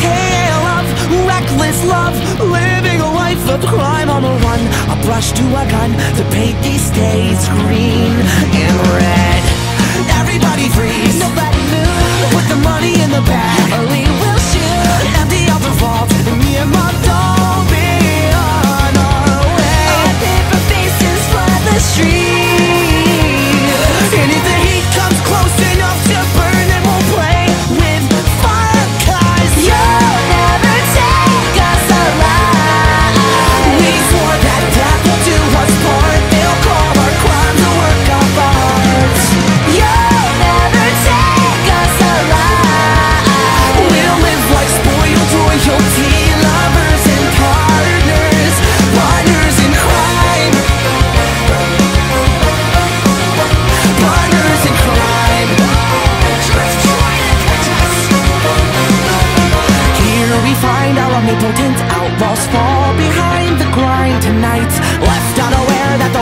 tale of reckless love Living a life of crime. On the run A brush to a gun the paint states green rodents, outlaws fall.